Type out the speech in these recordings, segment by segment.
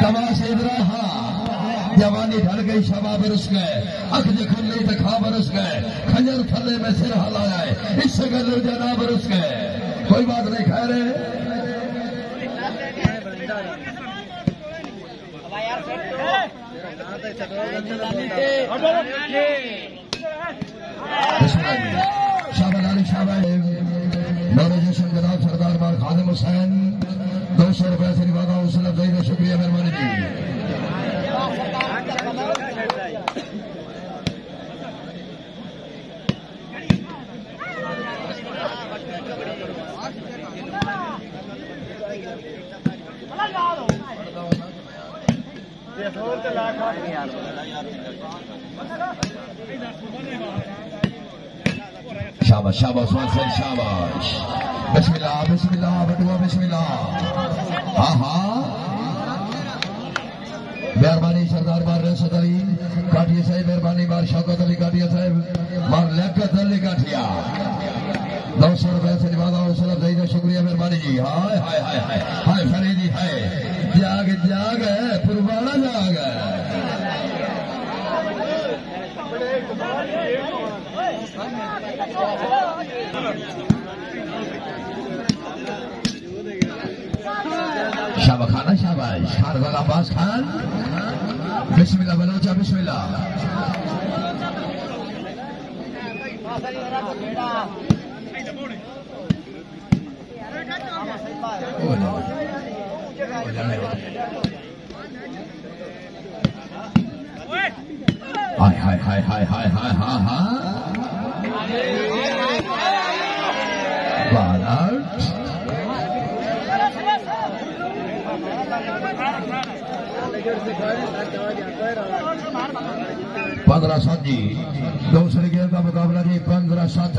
تماشے رہا جوانی ڈھل گئی شبا برس گئے اکھ جکھن لی تکھا برس گئے کھنجر تھلے میں سر ہلایا ہے اس سے گلو جنا برس گئے کوئی بات نہیں کہہ رہے شابل علی شابل نور جشن جناب سردار بار خادم حسین دو سو روپئے سے نبادا حوصلہ افزائی کا شکریہ مہربانی کی۔ شاباش شاباش واسل شاباش۔ بسم اللہ بسم اللہ، بٹوا بسم اللہ۔ ہاں ہاں۔ مہربانی سردار بار ریاست علی کاٹیا صاحب، مہربانی بار شوکت علی کاٹیا صاحب بار لیاقت علی کاٹیا دو سو روپئے سے نبادا حوصلہ افزائی کا شکریہ، مہربانی جی۔ ہائے ہائے ہائے ہائے۔ ہائے، فریدی، ہائے۔ جاگ جاگ ہے پروانا جاگ۔ ہے شابہ خانہ شاباش خان والا عباس خان بسم اللہ بلوچا بسم اللہ ہائے ہائے ہائے ہائے ہائے ہائے ہاں ہاں بالٹ پندرہ سات جی دوسرے گیم کا مقابلہ جی پندرہ سات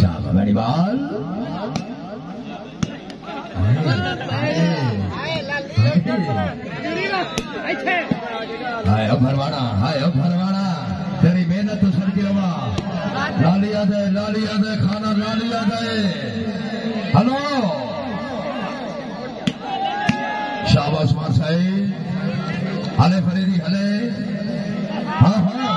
شام بڑی بال۔ ہائے اب بھروانا ہائے اب بھروانا تیری محنت تو سر کی روا۔ لالیا دے لالیا دے، کھانا বোঝা যায় হ্যালো শাহবাজ মাসাই হালে ফেরি হালে হ্যাঁ হ্যাঁ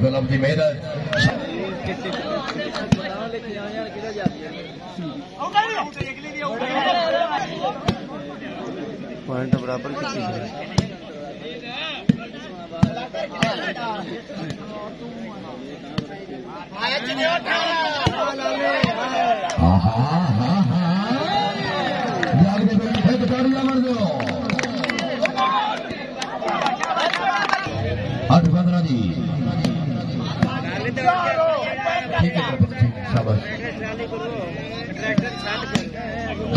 ہائے کی محنت پوائنٹ برابر کسی ہے ہاں ہاں ہاں ہاں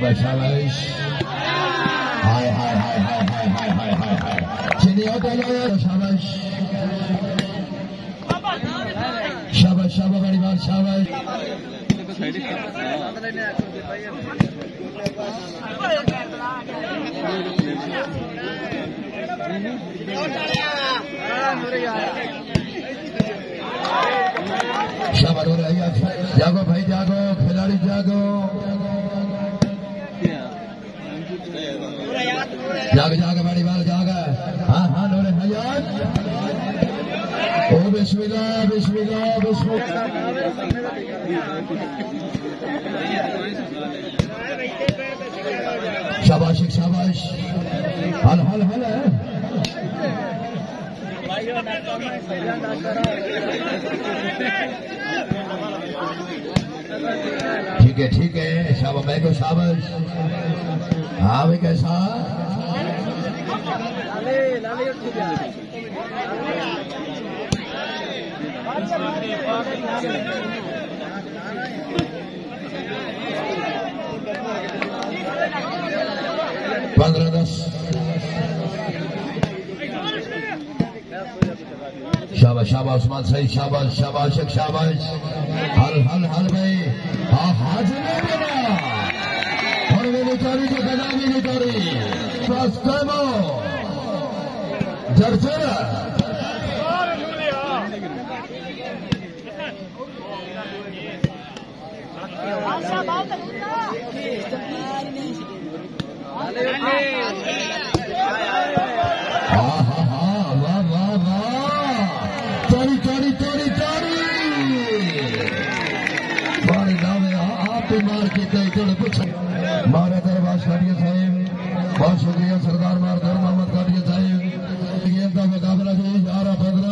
شاباش شاباش ہائے ہائے ہائے ہائے ہائے ہائے ہائے ہائے ہائے چینی ہوتا جائے شاباش شاباش شاباش بڑی بات شاباش شاباش ہو رہی جاگ جاگ، بڑی بال جاگ۔ ہاں ہاں نورے حیات۔ او بسم اللہ بسم اللہ بسم اللہ۔ شاباش شاباش۔ حل حل حل ہے ٹھیک ہے ٹھیک ہے شابہ میں کو شابش ہاں بھی کیسا؟ پندرہ دس شاباش شاباش عثمان صحیح شاباش شاباش ایک شاباش حل حل حل بھائی ہاں حاج نہیں بنا اور وہ بیچاری جو گدا بھی نہیں کری بس ہاں ہاں ہاں واہ واہ واہ بڑے دعوے آپ ہی مار کے کئی مارے دربار کاٹیے صاحب، بہت شکریہ سردار مار در محمد کاٹیے صاحب گیم کا مقابلہ جو گیارہ پندرہ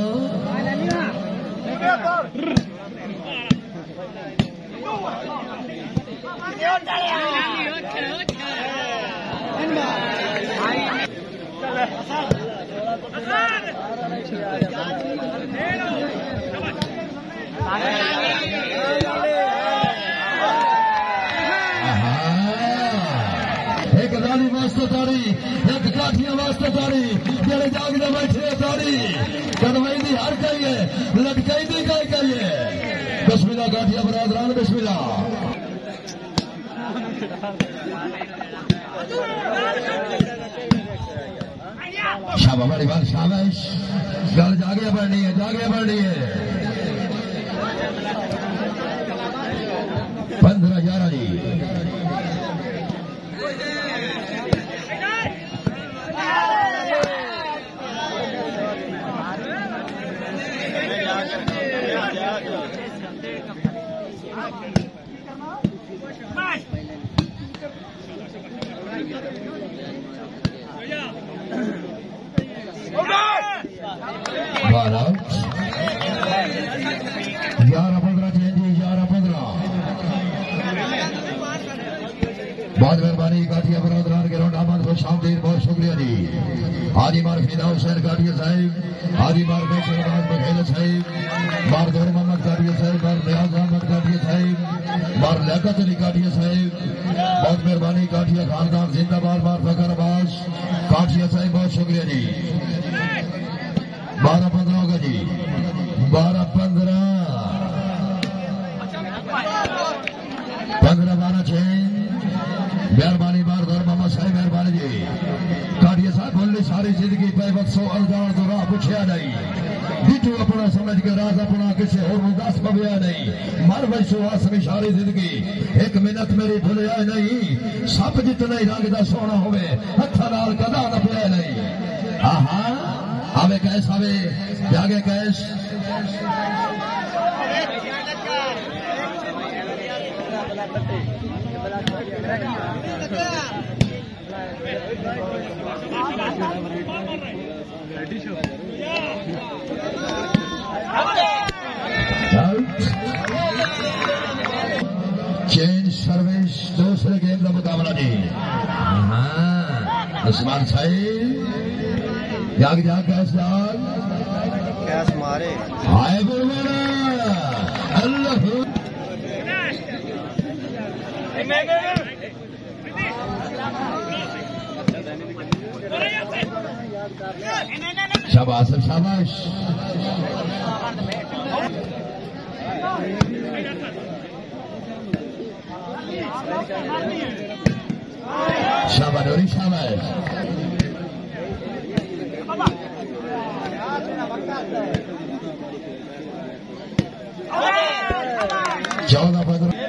ایک دالی واسطے تاری ایک کاٹیاں واسطے تاری جڑے یعنی جاگ جاگتے بیٹھے تاری کدوئی ہر کئی ہے لٹکائی دی کئی کئی ہے بسملہ کاٹیا برادران بسملہ۔ شابہ بڑی بات شابش گل جاگے بڑھنی ہے، جاگے بڑھنی ہے۔ پندرہ گیارہ جی۔ احمد دیر بہت شکریہ جی۔ حاجی مار فیدا حسین کاٹیا صاحب حاجی مار بیشر باز بخیل صاحب مار دور محمد کاٹیا صاحب مار نیاز احمد کاٹیا صاحب مار لیاقت علی کاٹیا صاحب بہت مہربانی کاٹیا خاندان زندہ بار بار فکر عباس کاٹیا صاحب بہت شکریہ جی بارہ پندرہ ہوگا جی بارہ پندرہ پندرہ بارہ چھ مہربانی بار دور محمد صاحب مہربانی جی کاٹیا صاحب بولنے ساری زندگی پہ وقت سو الدار تو راہ پوچھیا نہیں۔ بیٹو اپنا سمجھ کے راز اپنا کسی اور مداس پویا نہیں۔ مر بھائی سو آسمی ساری زندگی۔ ایک منت میری بھولیا نہیں۔ سب جتنا ہی رنگ دا سونا ہوئے، ہتھا نال کدا نہ پیا نہیں۔ آہا آوے کیس، آوے۔ جاگے کیس۔ Thank you. چینج سروس دوسرے گیم کا مقابلہ جی ہاں عثمان صاحب جاگ جاگ کیس جاگ کیس مارے ہائے بولنا اللہ شاباش شاباش شاباش ڈوری شاباش چودہ پندرہ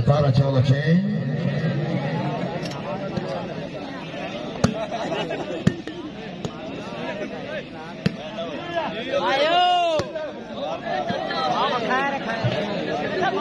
Natara Chola Chain.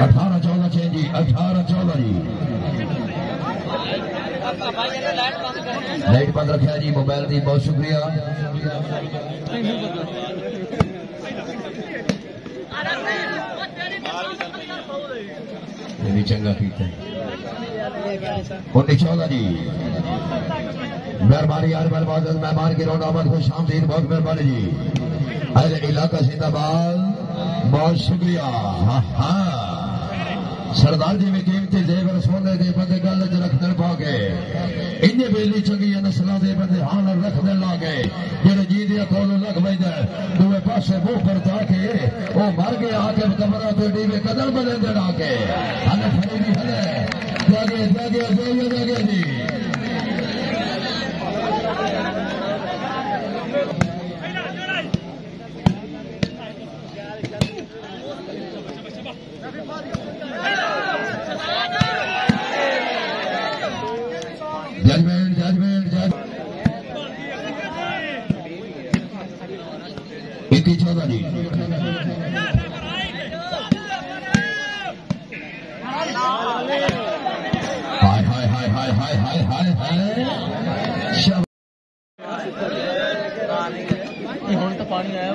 اٹھارہ چودہ چھ جی اٹھارہ چودہ جی۔ لائٹ بند رکھا جی موبائل دی بہت شکریہ۔ چنگا کیتا ہے۔ چودہ جی۔ مہربانی یار مہربان مہمان کی رون آمد، خوش آمدید، بہت مہربانی جی۔ اہل علاقہ زندہ باد بہت شکریہ۔ ہاں ہاں۔ سردار جی میں قیمتی زیور سونے دے بندے گل چ رکھنے پا کے۔ ان بیلی چنگی نسلوں دے بندے ہان رکھنے لا گئے جڑے جی دیا کولو لگ بیندا دوے پاسے منہ پرتا کے او مر گیا آ کے کمرہ تے ڈیوے قدم بلے دے آ کے ہاں، ہن فریدی ہلے ہاں، جاگے جاگے جاگے جاگے جی۔ ਹੁਣ ਤਾਂ ਪਾਣੀ ਆਇਆ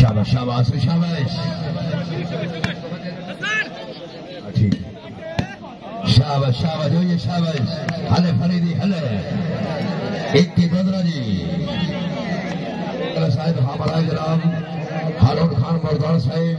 শাবাশ শাবাশ শাবাশ। ঠিক শাবাশ শাবাশ, ওই শাবাশ। হালে ফরিদি হালে। একটি বদরাজি। সাহেব হামারা গ্রাম হারুন খান মরদার সাহেব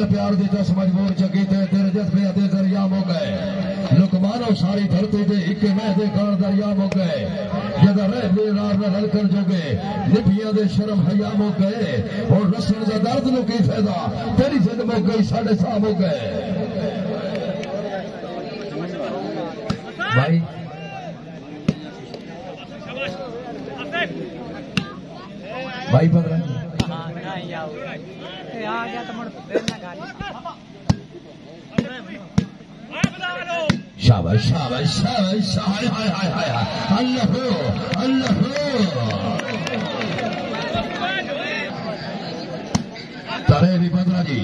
دل پیار دے جس مجبور چکی تے تیرے پہ دے دریا مو گئے لکمانو ساری دھرتی دے اک مہ دے کار دریا مو گئے جدا رہ بے رار نہ ہل کر جو گئے نبھیاں دے شرم حیا مو گئے اور رسن دا درد نو کی فائدہ تیری زند مو گئی ساڈے سا مو گئے بھائی بھائی پتہ آ گیا تو شابش شابش اللہ اللہ ہو۔ تریوی پندرہ جی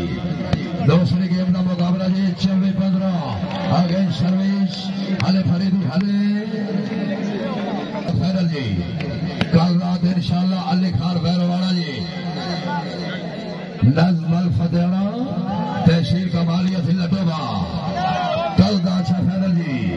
دوسری گیم کا مقابلہ جی چوی پندرہ۔ آگے سروس ہلے فریدی ہلے خیرل جی کل رات انشاءاللہ علی خان ویل نظم فتح تحصیل کمالی تھی لٹوبا کل داشا اچھا فیدل جی۔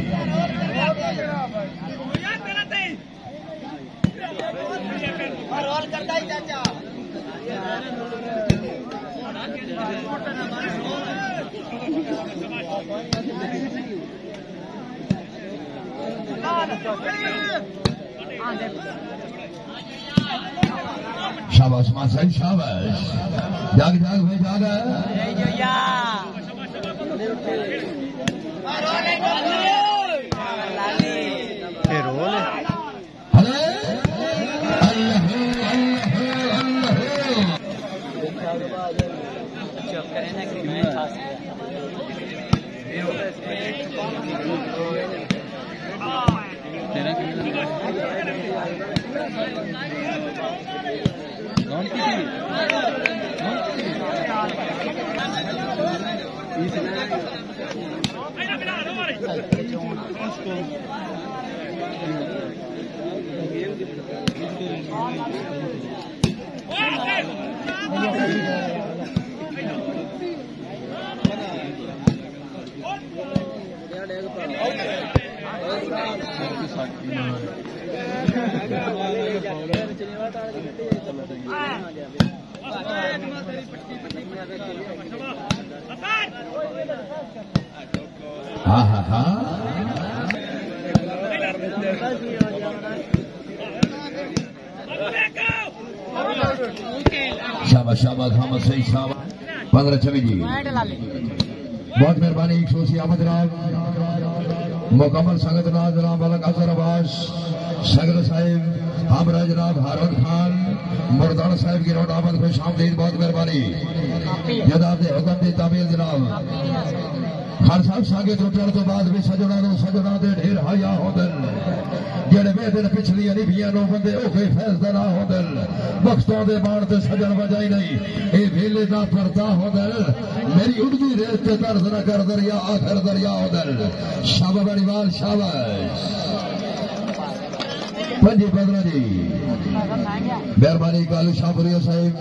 شاباش صحیح شاباش۔ جاگ جاگ بھائی جاگ۔ جی Okay. ہاں ہاں ہاں شاباش شاباش محمد صحیح شاباش پندرہ چوی جی بہت مہربانی ایک سو سی آمد جناب مکمل سنگت ناز جناب الگ اظہر عباس سگر صاحب، ہمراہ جناب ہارون خان، مردان صاحب کی روڈ آمد خوش آمدید، بہت مہربانی۔ جناب دے حکم دی تعمیر جناب۔ خان صاحب ساگے ٹوٹن تو بعد بھی سجنا نو سجنا دے ڈھیر حیا ہوندن۔ جڑے بے دن پچھلی نیبیاں نو بندے او کوئی فیض دا نہ ہوندن۔ وقتوں دے بان تے سجن وجائی نہیں۔ اے ویلے دا پردا ہوندن۔ میری اڑدی ریت تے درد نہ کر دریا، آخر دریا ہوندن۔ شابہ بڑی وال شاباش پنجی پندرہ جی۔ مہربانی کالو شاہ پوریا صاحب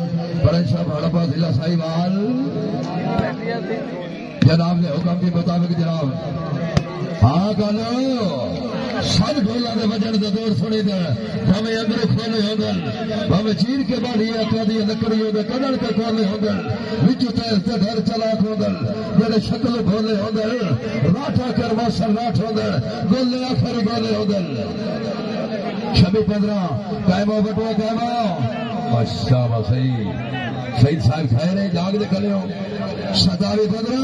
پرن شاہ ہڑپا ضلع صاحب آل جناب نے حکم کے مطابق جناب۔ ہاں کالو سب ڈولا دے وجن دے دور سنی دے۔ بھویں اندر کھولے ہوندن بھویں چیر کے باڑی اکا لکڑی دے کڈن کے کھولے ہوندن وچ تیز تے گھر چلا ہوندن جڑے شکل بھولے ہوندن راٹا کر واسر راٹھ ہوندن گولے آخر گولے ہوندن چھبی پندرہ قائمہ بٹوا قائمہ اچھا با صحیح۔ سید صاحب کھائے رہے جاگ دے کھلے ہو۔ ستاوی پندرہ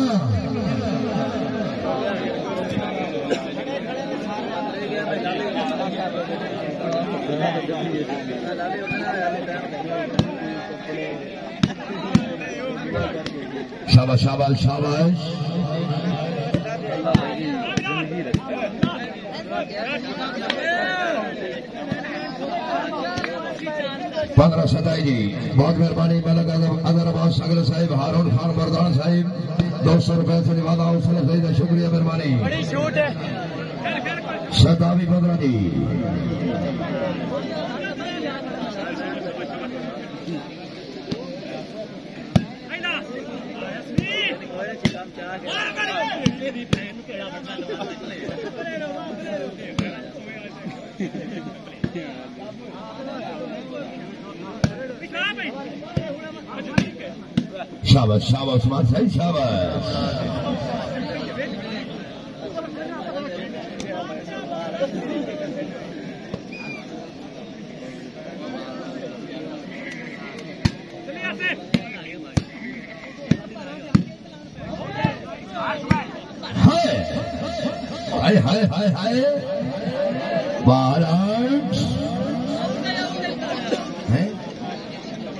شاباش شاباش شاباش۔ پندرہ ستائی جی۔ بہت مہربانی ملک اظہر عباس سگر صاحب ہارون خان مردان صاحب۔ دو سو روپئے سے نوادا حوصلہ صحیح شکریہ مہربانی۔ ستاوی پندرہ جی۔ شاباش شاباش مار صحیح شاباش. ہائے ہائے ہائے ہائے بارہ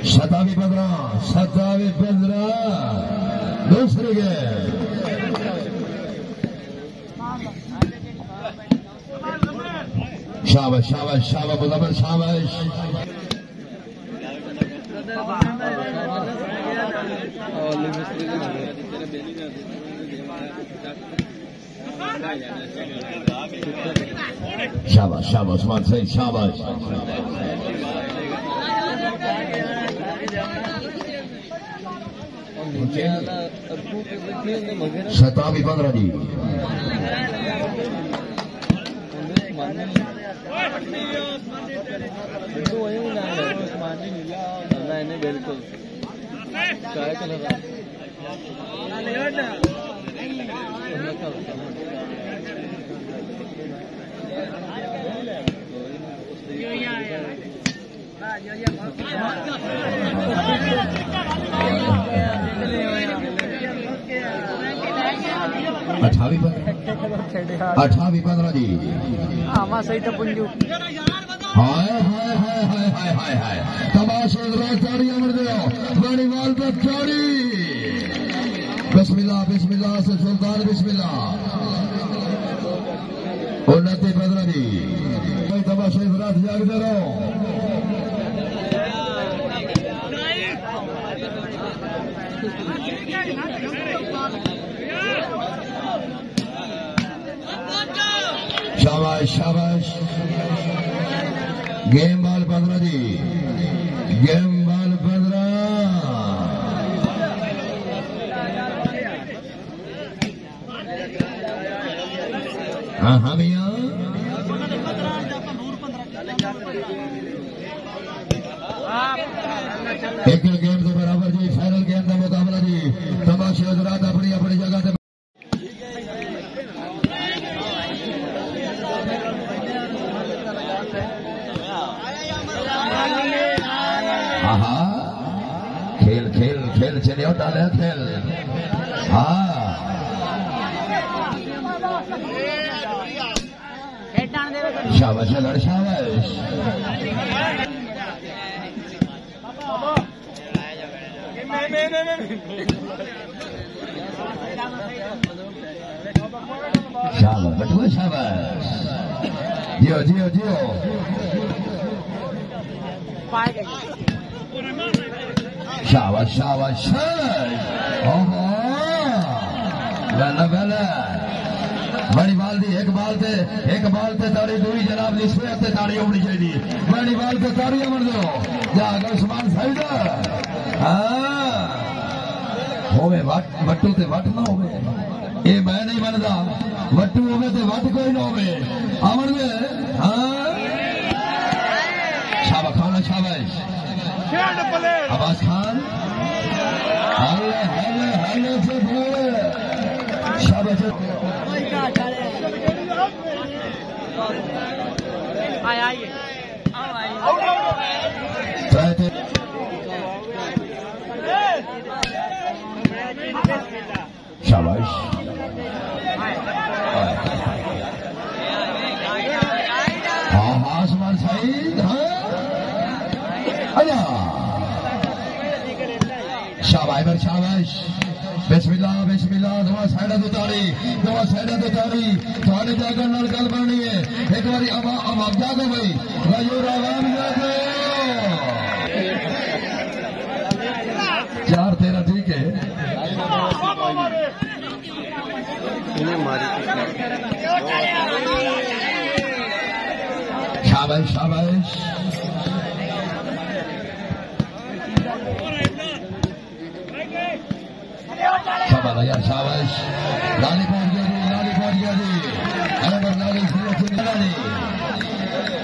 ستاوی پندرہ ستاوی پندرہ دوسرے کے شاباش شاباش شاباش مزمل شاباش شاباش شاباش مان صحیح شاباش شتابی پندرہ جی بالکل Yeah, yeah, yeah. اچھا جی ہائے مال ری بسملہ بسملا سے سلطار بسملہ. پدرا جی. کوئی تباہ شہر رات Thank you. شاباش شاباش۔ گیم بال پندرہ جی۔ گیم بال پندرہ ہاں ہاں بھیا۔ جیو جیو شاوا شاوا شاوا بڑی بال دی ایک بال تے ایک بال تے تاری دوری جناب دی سوئے تے تاری ہونی چاہیے بڑی بال تے تاری امن دو جا اگر سمان صحیح دا ہوے وٹ وٹو تے وٹ نہ ہوے اے میں نہیں بندا وٹو ہوے تے وٹ کوئی نہ ہوے আমাদের হ্যাঁ? সাবা খান আর সাবাইশ আবাস খান। হালে হালে হালে সাবাইশ আয় আয় شاباش۔ بسم اللہ بسم اللہ دعا سائڈا تو تاری دعا سائڈا تو تاری تھانے جا کر نال گل بننی ہے۔ ایک باری اما اما جا دو بھائی رایو راوام جا دو چار تیرہ ٹھیک ہے۔ شاباش شاباش۔ Bayar Savaş. Lali Bargeri, Lali Bargeri. Anamar Lali Sırasını Lali.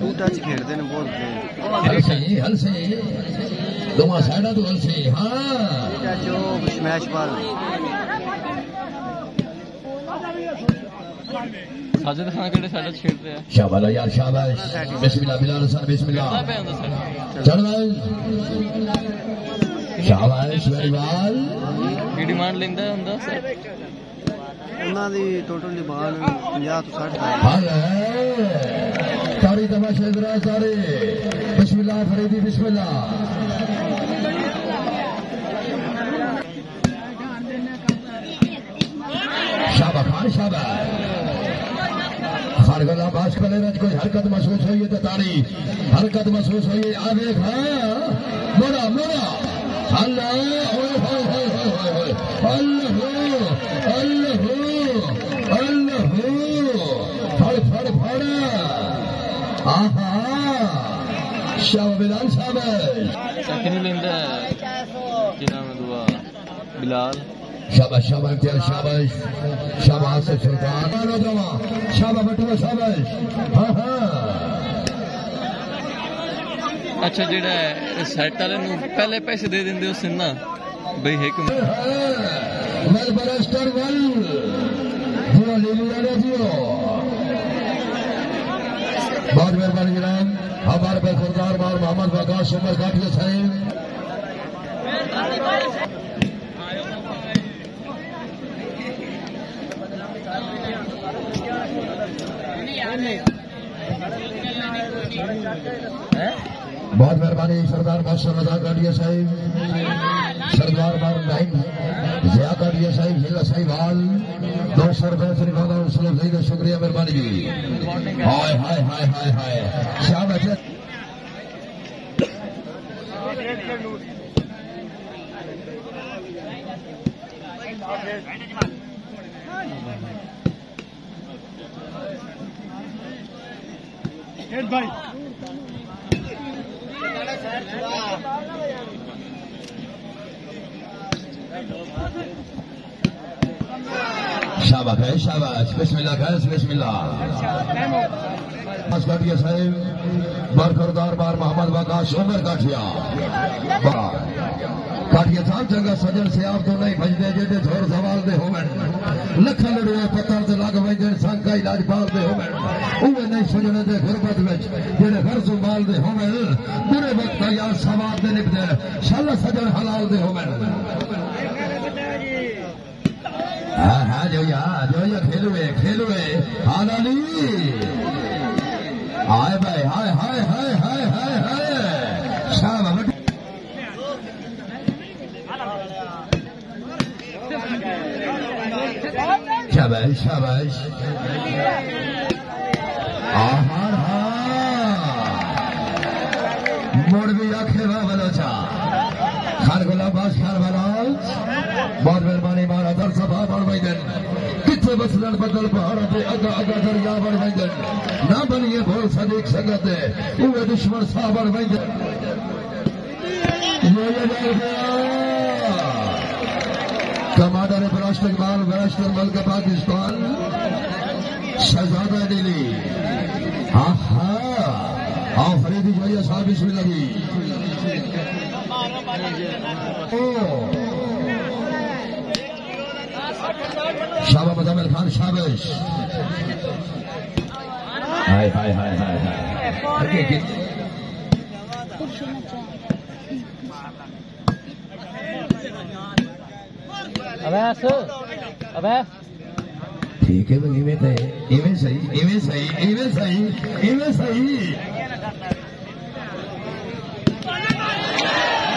ਟੂਟਾ ਚ ਖੇਡਦੇ ਨੇ ਬਹੁਤ ਹਲ ਸਹੀ ਹਲ ਸਹੀ ਦੋਵਾਂ ਸਾਈਡਾਂ ਤੋਂ ਹਲ ਸਹੀ ਹਾਂ ਚਾਚੋ ਸਮੈਸ਼ ਬਾਲ ਸਾਜਦ ਖਾਨ ਕਿਹੜੇ ਸਾਡਾ ਛੇੜਦੇ ਆ ਸ਼ਾਬਾਸ਼ ਯਾਰ ਸ਼ਾਬਾਸ਼ ਬਿਸਮਿਲ੍ਲਾ ਬਿਲਾਲ ਹਸਨ ਬਿਸਮਿਲ੍ਲਾ ਚੜਦਾ ਸ਼ਾਬਾਸ਼ ਬਲਵਾਲ ਕੀ ਡਿਮਾਂਡ ਲੈਂਦਾ ਹੁੰਦਾ ਸਰ ਉਹਨਾਂ ਦੀ ਟੋਟਲ ਡਿਮਾਂਡ 50 ਤੋਂ 60 ਹੈ ਹਾਂ ਸਾਰੀ ਸਾਰੇ ਬਿਸਮਿਲ੍ਲਾ ਫਰੀਦੀ ਬਿਸਮਿਲ੍ਲਾ شاباش ہاں شاباش خارگل آباز کرے رج کوئی حرکت محسوس ہوئی ہے تو تاری حرکت محسوس ہوئی ہے۔ آ دیکھ ہاں۔ موڑا موڑا۔ شاہ بلال صاحب بلال شاباش شاباش امتیاز شاباش شاباش سے سرکار شابا بٹوا شاباش ہاں ہاں ਅੱਛਾ ਜਿਹੜਾ ਸੈੱਟ ਵਾਲੇ ਨੂੰ ਪਹਿਲੇ ਪੈਸੇ ਦੇ ਦਿੰਦੇ ਹੋ ਸਿੰਨਾ ਬਈ ਇੱਕ ول برسٹر ول جیو لے لیا جیو بہت مہربانی جناب ہمارے پاس سردار مار محمد وکاس عمر کاٹیے صاحب بہت مہربانی سردار بادشاہ رضا کاٹیے صاحب، سردار بار نائن ضیا کاٹیے صاحب، ضلع صاحب حال دو سو روپئے سے نکالا سلم صحیح کا شکریہ مہربانی جی۔ ہائے ہائے ہائے ہائے ہائے۔ شام اچھا بھائی۔ شاباش ہے، شاباش، بسم اللہ خیس بسم اللہ۔ بس کاٹیے صاحب برخردار بار محمد وکاس عمر کاٹیا بار کاٹیے صاحب چنگا سجن سے آپ تو نہیں بجتے جیتے تھوڑ سوال دے ہومن لکھن لڑوے پتھر سے لگ وجن سنگ کا علاج پال دے ہومن اوے نہیں سجنے دے غربت وچ جڑے گھر سنبھال دے ہومن برے وقت کا یاد سواد دے نبدے شالا سجن حلال دے ہومن ہاں ہاں جو یا جو یا کھیلوے کھیلوے ہاں علی شاباش شاباش آہار ہاں مڑ بھی آخے وا بلوچا خان گلاب باس خان بلال بہت مہربانی مارا در سبھا بڑھ بھائی دن کتنے بسلن بدل پہاڑوں پہ اگا اگا دریا بڑھ بھائی دن نہ بنیے بھول صدیق سگت کمانڈر براشت اقبال براشت ملک پاکستان۔ شہزادہ دلی۔ آہا آفریدی جو ہے صاحب، بسم اللہ۔ شابہ مزمل خان شابش۔ ہائے ہائے ہائے۔ ہائے ہائے۔ ٹھیک ہے بھائی میں تے ایویں صحیح ایویں صحیح ایویں صحیح ایویں صحیح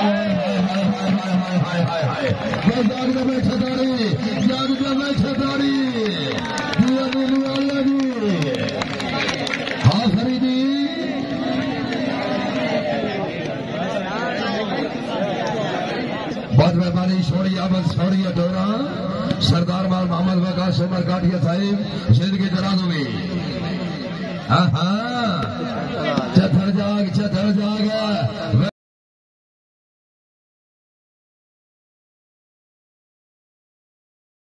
ہائے ہائے ہائے ہائے ہائے ہائے ہائے ہائے ہائے ہائے ہائے ہائے ہائے ہائے ہائے مہربانی سوری ڈورا سردار مال محمد وکاس عمر کاٹیا صاحب زندگی درازوں میں۔ ہاں ہاں چتر جاگ چتر جاگ۔